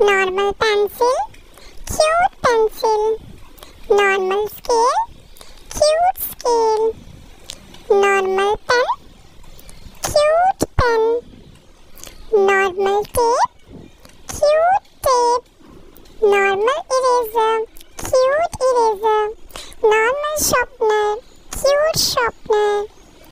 normal pencil, cute pencil, normal scale, cute scale, normal pen, cute pen, normal tape, cute tape, normal eraser, cute eraser, normal sharpener, cute sharpener.